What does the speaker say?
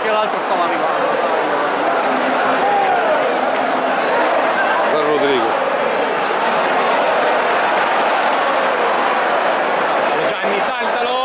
anche l'altro stava arrivando. Per Rodrigo. Gianni saltalo!